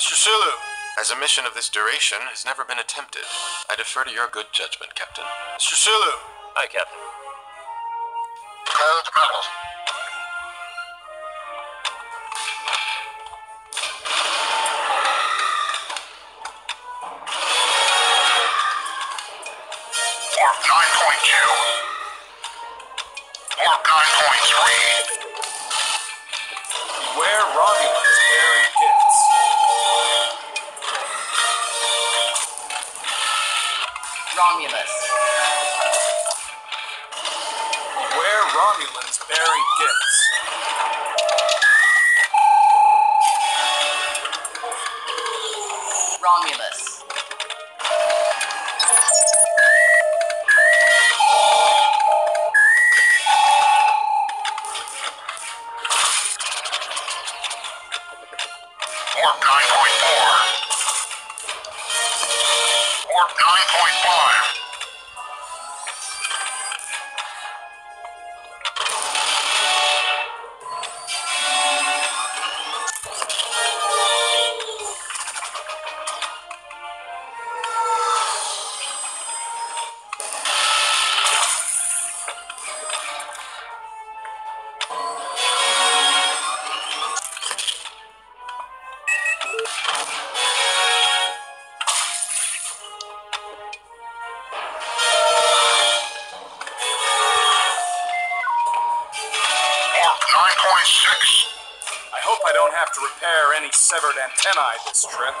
Mr. Sulu. As a mission of this duration has never been attempted, I defer to your good judgment, Captain. Mr. Sulu. Aye, Captain. Cold metal. Warp 9.2. Warp 9.3. Romulus. Beware Romulans bearing gifts. Romulus. Warp 9.4. 3.5. you 3.6. I hope I don't have to repair any severed antennae this trip.